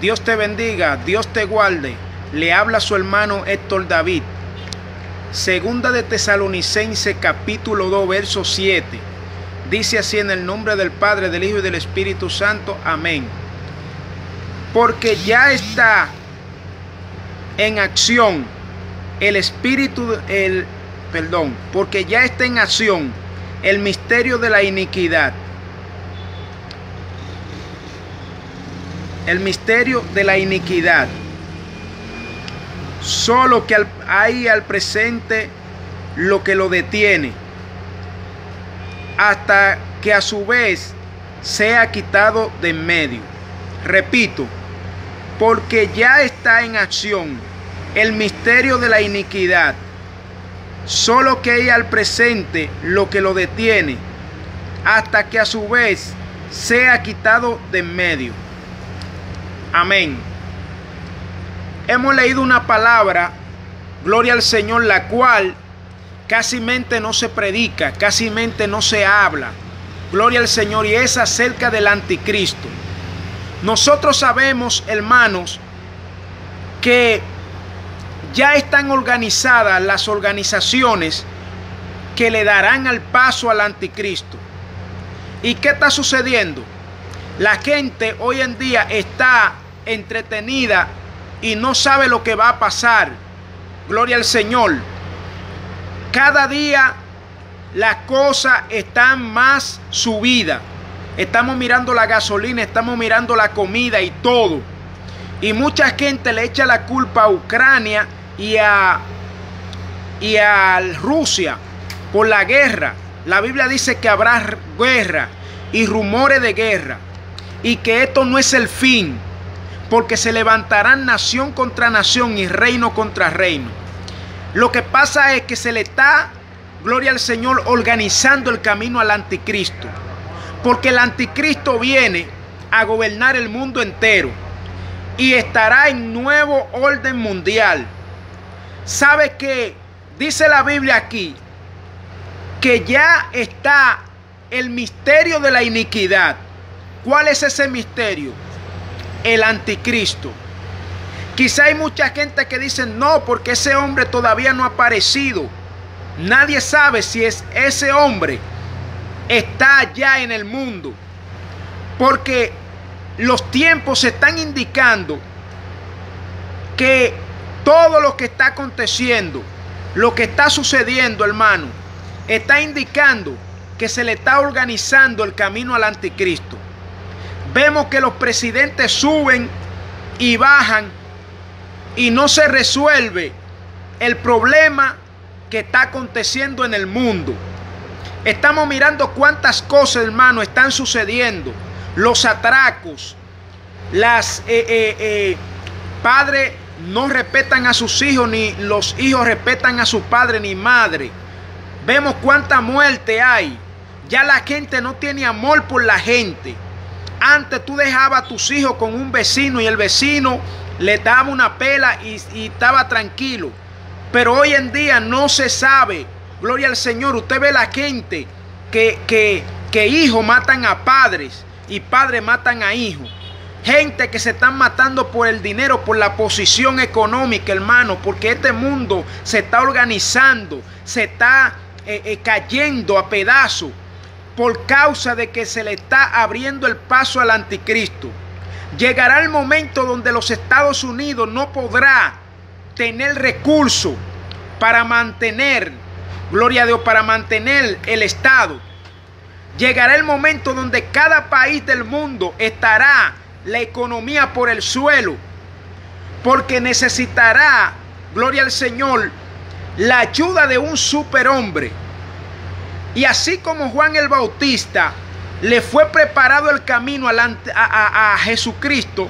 Dios te bendiga, Dios te guarde. Le habla su hermano Héctor David. Segunda de Tesalonicense capítulo 2 verso 7. Dice así en el nombre del Padre, del Hijo y del Espíritu Santo. Amén. Porque ya está en acción el espíritu el perdón, porque ya está en acción el misterio de la iniquidad. El misterio de la iniquidad. Solo que hay al presente lo que lo detiene. Hasta que a su vez sea quitado de en medio. Repito, porque ya está en acción el misterio de la iniquidad. Solo que hay al presente lo que lo detiene, hasta que a su vez sea quitado de en medio. Amén. Hemos leído una palabra, gloria al Señor, la cual casi no se predica, casi mente no se habla. Gloria al Señor, y es acerca del anticristo. Nosotros sabemos, hermanos, que ya están organizadas las organizaciones que le darán al paso al anticristo. ¿Y qué está sucediendo? La gente hoy en día está entretenida y no sabe lo que va a pasar. Gloria al Señor. Cada día las cosas están más subidas. Estamos mirando la gasolina, estamos mirando la comida y todo. Y mucha gente le echa la culpa a Ucrania y a, y a Rusia por la guerra. La Biblia dice que habrá guerra y rumores de guerra. Y que esto no es el fin. Porque se levantarán nación contra nación y reino contra reino. Lo que pasa es que se le está, gloria al Señor, organizando el camino al anticristo. Porque el anticristo viene a gobernar el mundo entero y estará en nuevo orden mundial. ¿Sabe que dice la Biblia aquí que ya está el misterio de la iniquidad? ¿Cuál es ese misterio? El anticristo. Quizá hay mucha gente que dice no, porque ese hombre todavía no ha aparecido. Nadie sabe si es ese hombre está ya en el mundo. Porque los tiempos están indicando que todo lo que está aconteciendo, lo que está sucediendo, hermano, está indicando que se le está organizando el camino al anticristo. Vemos que los presidentes suben y bajan y no se resuelve el problema que está aconteciendo en el mundo. Estamos mirando cuántas cosas, hermano, están sucediendo. Los atracos, las eh, eh, eh, padres no respetan a sus hijos, ni los hijos respetan a su padre ni madre. Vemos cuánta muerte hay. Ya la gente no tiene amor por la gente. Antes tú dejabas a tus hijos con un vecino y el vecino le daba una pela y, estaba tranquilo. Pero hoy en día no se sabe Gloria al Señor. Usted ve la gente que, que, que hijos matan a padres y padres matan a hijos. Gente que se están matando por el dinero, por la posición económica, hermano, porque este mundo se está organizando, se está eh, eh, cayendo a pedazos por causa de que se le está abriendo el paso al anticristo. Llegará el momento donde los Estados Unidos no podrá tener recursos para mantener gloria a Dios, para mantener el Estado. Llegará el momento donde cada país del mundo estará la economía por el suelo, porque necesitará, gloria al Señor, la ayuda de un superhombre. Y así como Juan el Bautista le fue preparado el camino a, a Jesucristo,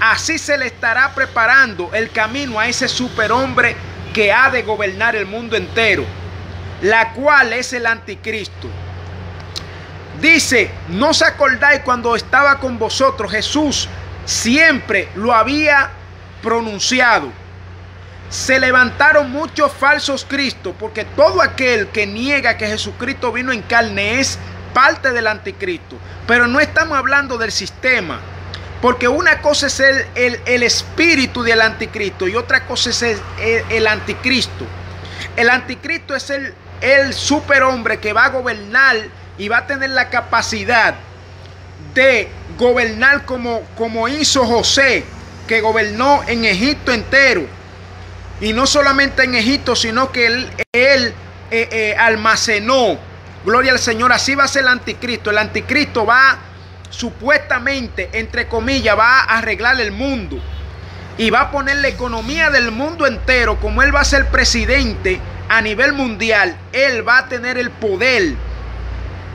así se le estará preparando el camino a ese superhombre que ha de gobernar el mundo entero la cual es el anticristo. Dice, no os acordáis cuando estaba con vosotros, Jesús siempre lo había pronunciado. Se levantaron muchos falsos cristos, porque todo aquel que niega que Jesucristo vino en carne es parte del anticristo. Pero no estamos hablando del sistema. Porque una cosa es el, el, espíritu del anticristo y otra cosa es el, el, anticristo. El anticristo es el, el superhombre que va a gobernar y va a tener la capacidad de gobernar como, como hizo José, que gobernó en Egipto entero. Y no solamente en Egipto, sino que él, eh, eh, almacenó. Gloria al Señor, así va a ser el anticristo. El anticristo va supuestamente, entre comillas, va a arreglar el mundo. Y va a poner la economía del mundo entero, como él va a ser presidente a nivel mundial, él va a tener el poder.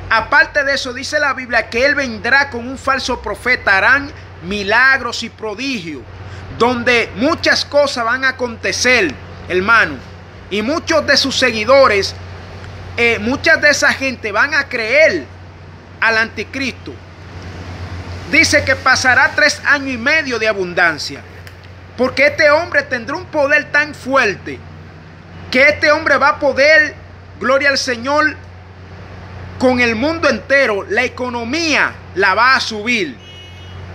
Aparte de eso, dice la Biblia que él vendrá con un falso profeta, harán milagros y prodigios, donde muchas cosas van a acontecer, hermano. Y muchos de sus seguidores, eh, muchas de esa gente van a creer al anticristo. Dice que pasará tres años y medio de abundancia. Porque este hombre tendrá un poder tan fuerte que este hombre va a poder, gloria al Señor, con el mundo entero. La economía la va a subir.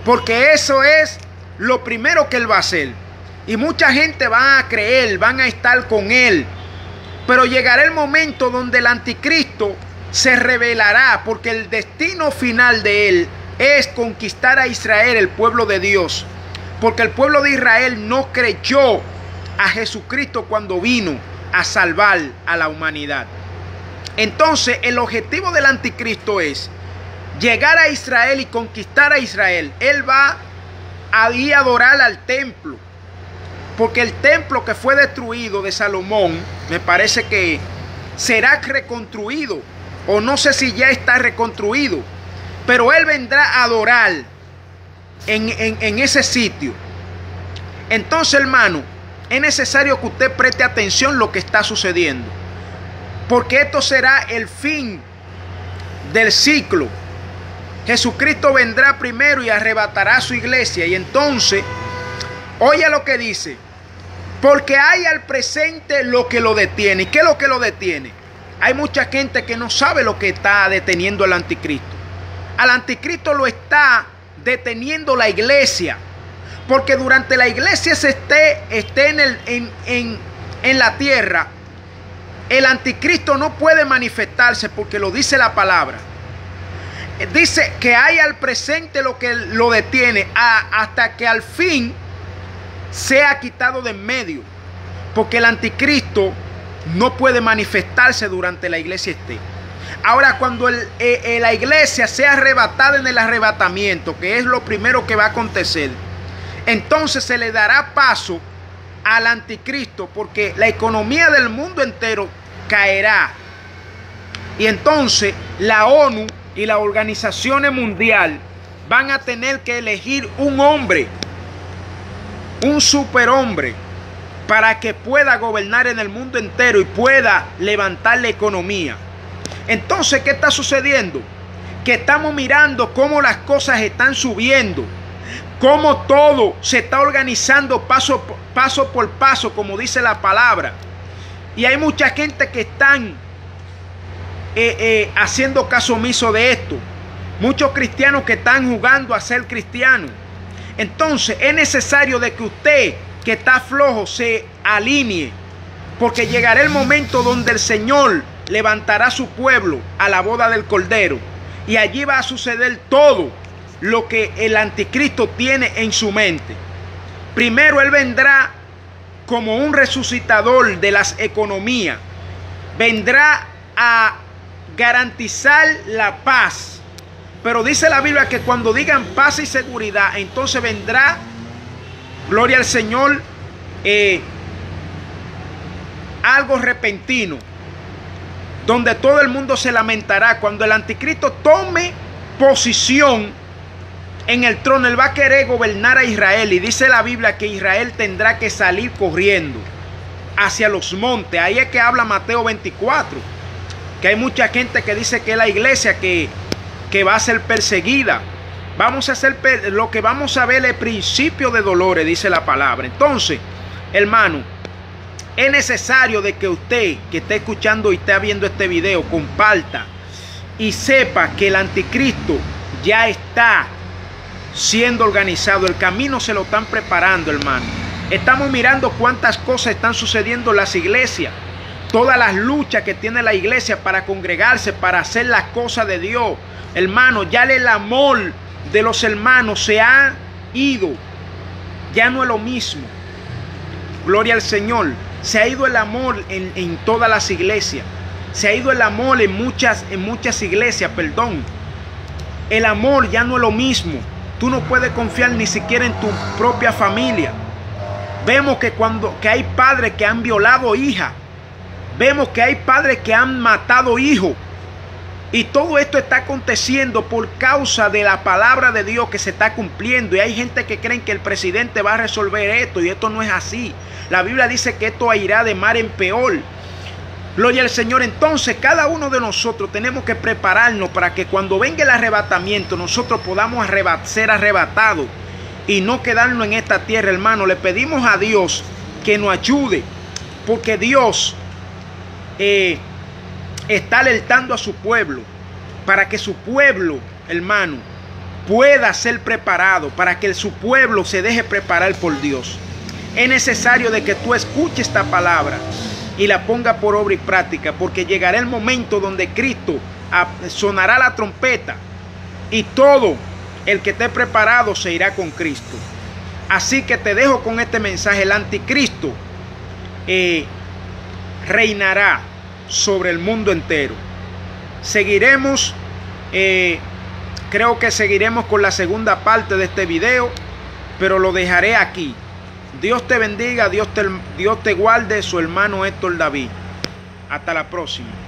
Porque eso es lo primero que él va a hacer. Y mucha gente va a creer, van a estar con él. Pero llegará el momento donde el anticristo se revelará porque el destino final de él es conquistar a Israel, el pueblo de Dios. Porque el pueblo de Israel no creyó a Jesucristo cuando vino a salvar a la humanidad. Entonces el objetivo del anticristo es llegar a Israel y conquistar a Israel. Él va a ir a adorar al templo. Porque el templo que fue destruido de Salomón, me parece que será reconstruido. O no sé si ya está reconstruido pero Él vendrá a adorar en, ese sitio. Entonces, hermano, es necesario que usted preste atención lo que está sucediendo. Porque esto será el fin del ciclo. Jesucristo vendrá primero y arrebatará a su iglesia. Y entonces, oye lo que dice. Porque hay al presente lo que lo detiene. ¿Y qué es lo que lo detiene? Hay mucha gente que no sabe lo que está deteniendo al anticristo al anticristo lo está deteniendo la iglesia. Porque durante la iglesia se esté, esté en, el, en, en la tierra, el anticristo no puede manifestarse porque lo dice la palabra. Dice que hay al presente lo que lo detiene hasta que al fin sea quitado de en medio. Porque el anticristo no puede manifestarse durante la iglesia esté. Ahora, cuando eh, eh, la iglesia sea arrebatada en el arrebatamiento, que es lo primero que va a acontecer, entonces se le dará paso al anticristo, porque la economía del mundo entero caerá. Y entonces la ONU y las organizaciones mundiales van a tener que elegir un hombre, un superhombre, para que pueda gobernar en el mundo entero y pueda levantar la economía. Entonces, ¿qué está sucediendo? Que estamos mirando cómo las cosas están subiendo, cómo todo se está organizando paso, paso por paso, como dice la palabra. Y hay mucha gente que están eh, eh, haciendo caso omiso de esto. Muchos cristianos que están jugando a ser cristianos. Entonces es necesario de que usted que está flojo se alinee. Porque llegará el momento donde el Señor levantará su pueblo a la boda del Cordero. Y allí va a suceder todo lo que el anticristo tiene en su mente. Primero Él vendrá como un resucitador de las economías. Vendrá a garantizar la paz. Pero dice la Biblia que cuando digan paz y seguridad, entonces vendrá, gloria al Señor, eh, algo repentino donde todo el mundo se lamentará cuando el anticristo tome posición en el trono. Él va a querer gobernar a Israel y dice la Biblia que Israel tendrá que salir corriendo hacia los montes. Ahí es que habla Mateo 24, que hay mucha gente que dice que es la iglesia que, que va a ser perseguida. Vamos a hacer lo que vamos a ver el principio de dolores, dice la palabra. Entonces, hermano, es necesario de que usted que esté escuchando y esté viendo este video comparta y sepa que el anticristo ya está siendo organizado. El camino se lo están preparando, hermano. Estamos mirando cuántas cosas están sucediendo en las iglesias. Todas las luchas que tiene la iglesia para congregarse, para hacer las cosas de Dios. Hermano, ya el amor de los hermanos se ha ido. Ya no es lo mismo. Gloria al Señor. Se ha ido el amor en, en todas las iglesias. Se ha ido el amor en muchas, en muchas iglesias, perdón. El amor ya no es lo mismo. Tú no puedes confiar ni siquiera en tu propia familia. Vemos que cuando que hay padres que han violado hijas. Vemos que hay padres que han matado hijos. Y todo esto está aconteciendo por causa de la palabra de Dios que se está cumpliendo. Y hay gente que creen que el presidente va a resolver esto y esto no es así. La Biblia dice que esto irá de mar en peor. Gloria al Señor. Entonces cada uno de nosotros tenemos que prepararnos para que cuando venga el arrebatamiento nosotros podamos ser arrebatados y no quedarnos en esta tierra, hermano. Le pedimos a Dios que nos ayude porque Dios eh, está alertando a su pueblo para que su pueblo, hermano, pueda ser preparado, para que su pueblo se deje preparar por Dios. Es necesario de que tú escuches esta palabra y la ponga por obra y práctica, porque llegará el momento donde Cristo sonará la trompeta y todo el que esté preparado se irá con Cristo. Así que te dejo con este mensaje, el anticristo eh, reinará sobre el mundo entero. Seguiremos, eh, creo que seguiremos con la segunda parte de este video, pero lo dejaré aquí. Dios te bendiga, Dios te, Dios te guarde, su hermano Héctor David. Hasta la próxima.